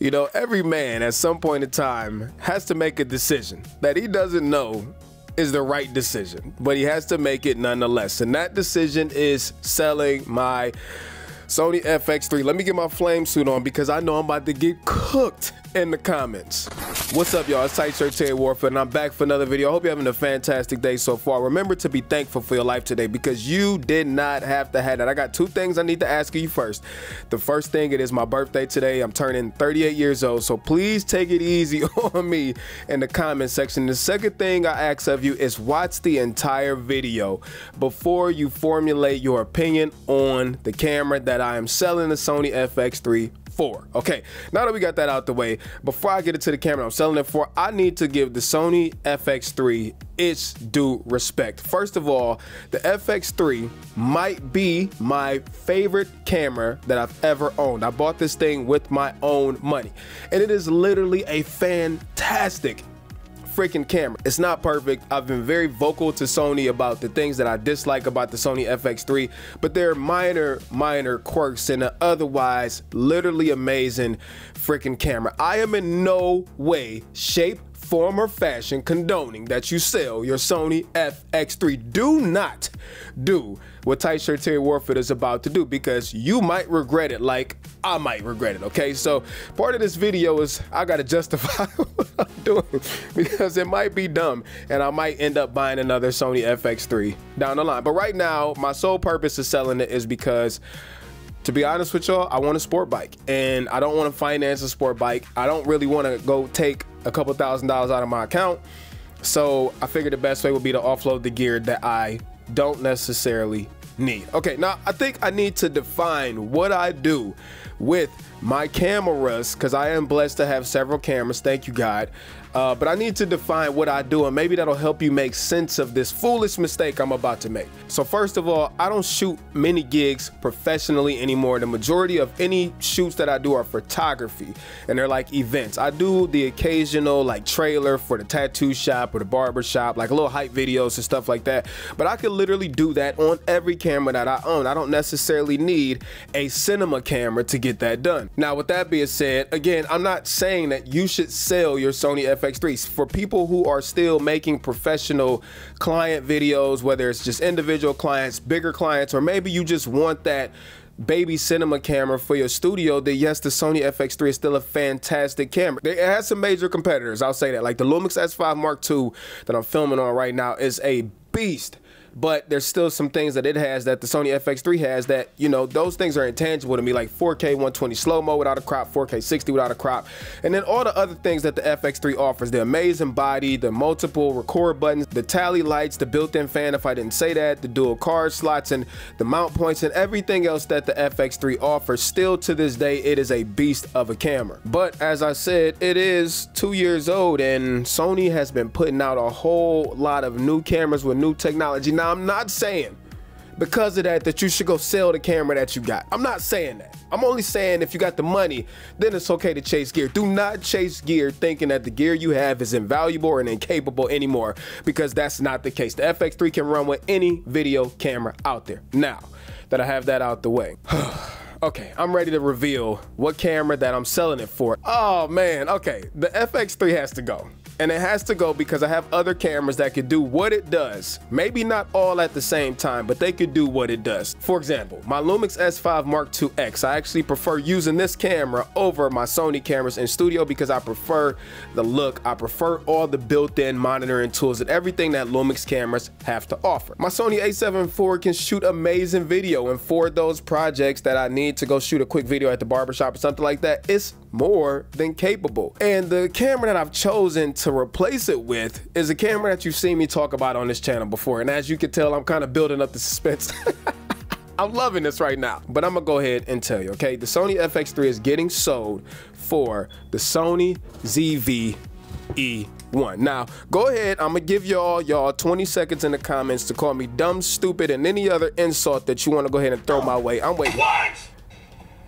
You know, every man at some point in time has to make a decision that he doesn't know is the right decision, but he has to make it nonetheless. And that decision is selling my Sony FX3. Let me get my flame suit on because I know I'm about to get cooked in the comments. What's up, y'all? It's Tight Shirt Terry Warfield, and I'm back for another video. I hope you're having a fantastic day so far. Remember to be thankful for your life today because you did not have to have that. I got two things I need to ask you first. The first thing, it is my birthday today. I'm turning 38 years old, so please take it easy on me in the comment section. The second thing I ask of you is watch the entire video before you formulate your opinion on the camera that I am selling the Sony FX3 for. Okay, now that we got that out the way, before I get it to the camera I'm selling it for, I need to give the Sony FX3 its due respect. First of all, the FX3 might be my favorite camera that I've ever owned. I bought this thing with my own money, and it is literally a fantastic freaking camera. It's not perfect. I've been very vocal to Sony about the things that I dislike about the Sony FX3, but there are minor, minor quirks in an otherwise literally amazing freaking camera. I am in no way, shape, form, or fashion condoning that you sell your Sony FX3. Do not do what Tight Shirt Terry Warfield is about to do because you might regret it like I might regret it, okay? So part of this video is I gotta justify what I'm doing because it might be dumb and I might end up buying another Sony FX3 down the line. But right now, my sole purpose of selling it is because to be honest with y'all, I want a sport bike and I don't want to finance a sport bike. I don't really want to go take a couple thousand dollars out of my account. So I figured the best way would be to offload the gear that I don't necessarily need. Okay, now I think I need to define what I do with my cameras because I am blessed to have several cameras. Thank you, God. Uh, but I need to define what I do and maybe that'll help you make sense of this foolish mistake I'm about to make. So first of all, I don't shoot many gigs professionally anymore. The majority of any shoots that I do are photography and they're like events. I do the occasional like trailer for the tattoo shop or the barber shop, like a little hype videos and stuff like that. But I could literally do that on every camera that I own. I don't necessarily need a cinema camera to get that done. Now, with that being said, again, I'm not saying that you should sell your Sony FX3s. For people who are still making professional client videos, whether it's just individual clients, bigger clients, or maybe you just want that baby cinema camera for your studio, then yes, the Sony FX3 is still a fantastic camera. It has some major competitors, I'll say that. Like the Lumix S5 Mark II that I'm filming on right now is a beast but there's still some things that it has that the Sony FX3 has that, you know, those things are intangible to me, like 4K 120 slow-mo without a crop, 4K 60 without a crop, and then all the other things that the FX3 offers, the amazing body, the multiple record buttons, the tally lights, the built-in fan, if I didn't say that, the dual card slots, and the mount points, and everything else that the FX3 offers, still to this day, it is a beast of a camera. But as I said, it is two years old, and Sony has been putting out a whole lot of new cameras with new technology. Now, I'm not saying because of that that you should go sell the camera that you got. I'm not saying that. I'm only saying if you got the money, then it's okay to chase gear. Do not chase gear thinking that the gear you have is invaluable and incapable anymore because that's not the case. The FX3 can run with any video camera out there. Now that I have that out the way. Okay, I'm ready to reveal what camera that I'm selling it for. Oh man, okay, the FX3 has to go and it has to go because I have other cameras that could do what it does. Maybe not all at the same time, but they could do what it does. For example, my Lumix S5 Mark II X, I actually prefer using this camera over my Sony cameras in studio because I prefer the look. I prefer all the built-in monitoring tools and everything that Lumix cameras have to offer. My Sony a7 IV can shoot amazing video and for those projects that I need to go shoot a quick video at the barbershop or something like that, it's more than capable. And the camera that I've chosen to replace it with is a camera that you've seen me talk about on this channel before. And as you can tell, I'm kind of building up the suspense. I'm loving this right now. But I'm gonna go ahead and tell you, okay? The Sony FX3 is getting sold for the Sony ZV E1. Now, go ahead. I'm gonna give y'all y'all 20 seconds in the comments to call me dumb, stupid, and any other insult that you want to go ahead and throw my way. I'm waiting. What?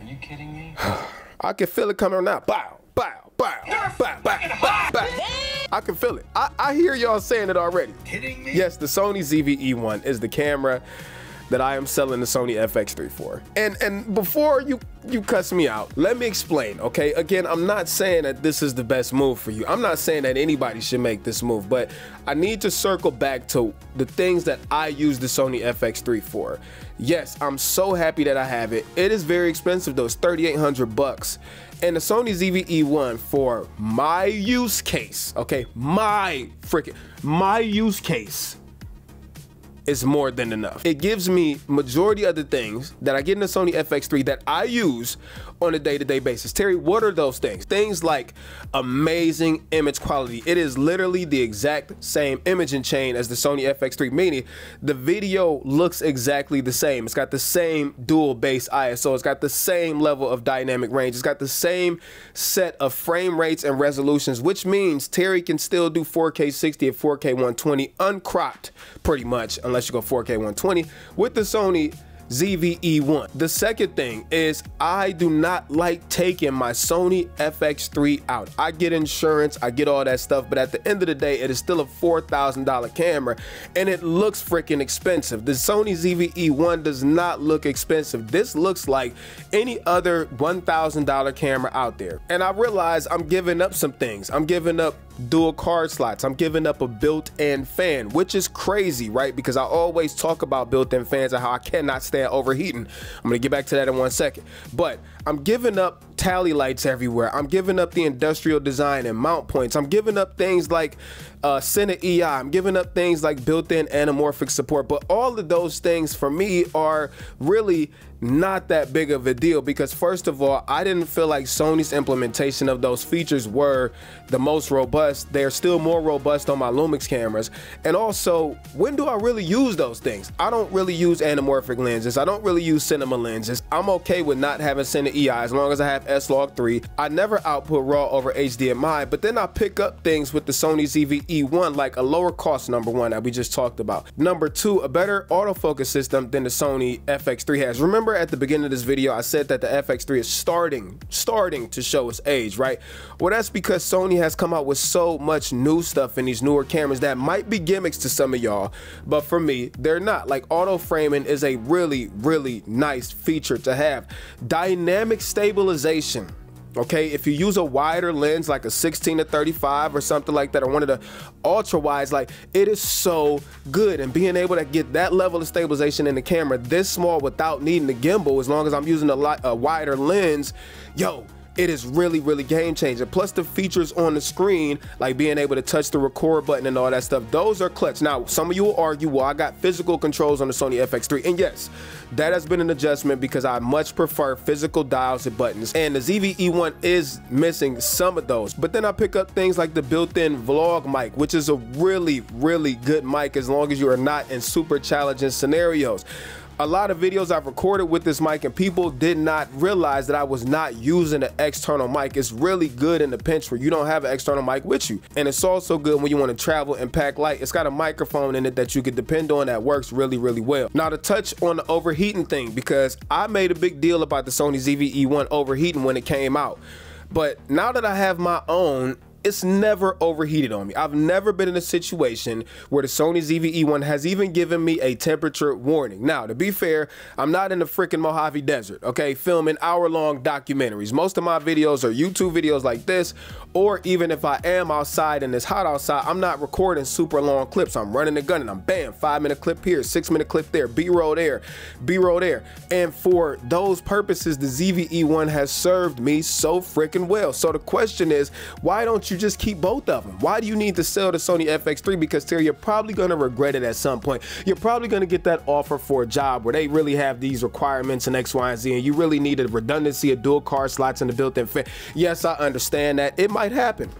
Are you kidding me? I can feel it coming now. Bow, bow, bow, bow, bow, bow, bow. I can feel it. I, I hear y'all saying it already. Kidding me? Yes, the Sony ZV-E1 is the camera that I am selling the Sony FX3 for. And and before you you cuss me out, let me explain, okay? Again, I'm not saying that this is the best move for you. I'm not saying that anybody should make this move, but I need to circle back to the things that I use the Sony FX3 for. Yes, I'm so happy that I have it. It is very expensive though. It's 3800 bucks. And the Sony ZV-E1 for my use case, okay? My freaking my use case is more than enough. It gives me majority of the things that I get in the Sony FX3 that I use on a day-to-day basis. Terry, what are those things? Things like amazing image quality. It is literally the exact same imaging chain as the Sony FX3 Mini. The video looks exactly the same. It's got the same dual base ISO. It's got the same level of dynamic range. It's got the same set of frame rates and resolutions, which means Terry can still do 4K 60 at 4K 120 uncropped pretty much, unless you go 4K 120 with the Sony ZVE1. The second thing is I do not like taking my Sony FX3 out. I get insurance, I get all that stuff, but at the end of the day, it is still a $4,000 camera and it looks freaking expensive. The Sony ZVE1 does not look expensive. This looks like any other $1,000 camera out there. And I realize I'm giving up some things. I'm giving up dual card slots. I'm giving up a built-in fan, which is crazy, right? Because I always talk about built-in fans and how I cannot stand overheating. I'm gonna get back to that in one second. But I'm giving up tally lights everywhere. I'm giving up the industrial design and mount points. I'm giving up things like uh, EI. I'm giving up things like built-in anamorphic support. But all of those things for me are really not that big of a deal because first of all, I didn't feel like Sony's implementation of those features were the most robust. They're still more robust on my Lumix cameras. And also, when do I really use those things? I don't really use anamorphic lenses. I don't really use cinema lenses. I'm okay with not having Cine EI as long as I have S-Log3. I never output RAW over HDMI, but then I pick up things with the Sony ZV-E1 like a lower cost number one that we just talked about. Number two, a better autofocus system than the Sony FX3 has. Remember at the beginning of this video, I said that the FX3 is starting, starting to show its age, right? Well, that's because Sony has come out with so much new stuff in these newer cameras that might be gimmicks to some of y'all, but for me, they're not. Like auto framing is a really, really nice feature to have. Dynamic stabilization okay? If you use a wider lens like a 16 to 35 or something like that or one of the ultra wides like it is so good. And being able to get that level of stabilization in the camera this small without needing the gimbal as long as i'm using a, a wider lens yo it is really, really game changing. Plus the features on the screen, like being able to touch the record button and all that stuff, those are clutch. Now, some of you will argue, well, I got physical controls on the Sony FX3. And yes, that has been an adjustment because I much prefer physical dials and buttons. And the ZV-E1 is missing some of those. But then I pick up things like the built-in vlog mic, which is a really, really good mic as long as you are not in super challenging scenarios a lot of videos I've recorded with this mic and people did not realize that I was not using an external mic. It's really good in the pinch where you don't have an external mic with you. And it's also good when you want to travel and pack light. It's got a microphone in it that you can depend on that works really, really well. Now to touch on the overheating thing, because I made a big deal about the Sony ZV-E1 overheating when it came out. But now that I have my own, it's never overheated on me. I've never been in a situation where the Sony ZV-E1 has even given me a temperature warning. Now, to be fair, I'm not in the freaking Mojave Desert, okay, filming hour-long documentaries. Most of my videos are YouTube videos like this, or even if I am outside and it's hot outside, I'm not recording super long clips. I'm running the gun and I'm bam, five minute clip here, six minute clip there, B-roll there, B-roll there. And for those purposes, the ZV-E1 has served me so freaking well. So the question is, why don't you just keep both of them? Why do you need to sell the Sony FX3? Because Terry, you're probably gonna regret it at some point. You're probably gonna get that offer for a job where they really have these requirements and X, Y, and Z, and you really need a redundancy of dual card slots in the built-in fan. Yes, I understand that. It might happen.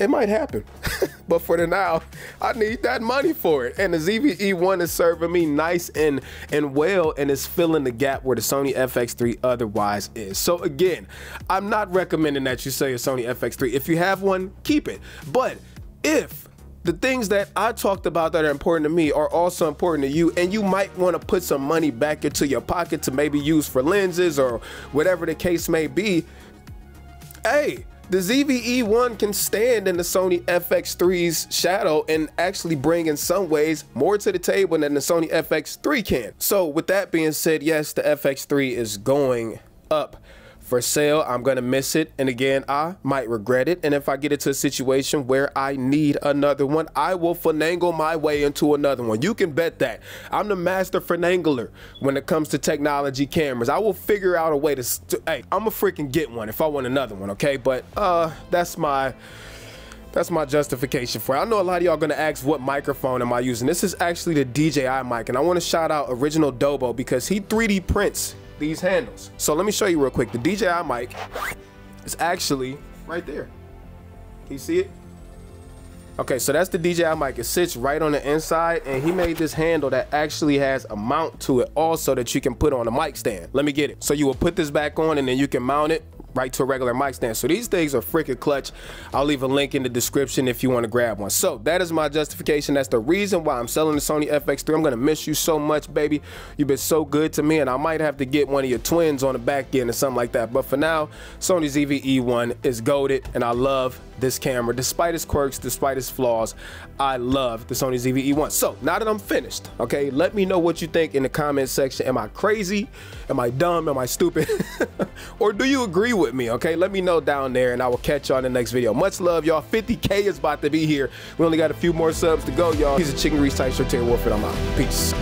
It might happen. but for the now, I need that money for it. And the ZV-E1 is serving me nice and, and well and is filling the gap where the Sony FX3 otherwise is. So again, I'm not recommending that you sell your Sony FX3. If you have one, keep it. But if the things that I talked about that are important to me are also important to you, and you might want to put some money back into your pocket to maybe use for lenses or whatever the case may be. Hey, the ZVE1 can stand in the Sony FX3's shadow and actually bring in some ways more to the table than the Sony FX3 can. So with that being said, yes, the FX3 is going up for sale. I'm going to miss it. And again, I might regret it. And if I get into a situation where I need another one, I will finagle my way into another one. You can bet that. I'm the master finangler when it comes to technology cameras. I will figure out a way to, to hey, I'm a freaking get one if I want another one, okay? But uh that's my that's my justification for it. I know a lot of y'all gonna ask what microphone am I using. This is actually the DJI mic, and I want to shout out Original Dobo because he 3D prints these handles. So let me show you real quick. The DJI mic is actually right there. Can you see it? Okay, so that's the DJI mic. It sits right on the inside, and he made this handle that actually has a mount to it also that you can put on a mic stand. Let me get it. So you will put this back on, and then you can mount it right to a regular mic stand. So these things are freaking clutch. I'll leave a link in the description if you want to grab one. So that is my justification. That's the reason why I'm selling the Sony FX3. I'm going to miss you so much, baby. You've been so good to me, and I might have to get one of your twins on the back end or something like that. But for now, Sony ZV-E1 is goaded, and I love this camera. Despite its quirks, despite its flaws, I love the Sony ZV-E1. So now that I'm finished, okay, let me know what you think in the comment section. Am I crazy? Am I dumb? Am I stupid? or do you agree with me, okay? Let me know down there and I will catch you on the next video. Much love, y'all. 50K is about to be here. We only got a few more subs to go, y'all. He's a Chicken Tight Shirt Terry Warfield. I'm out. Peace.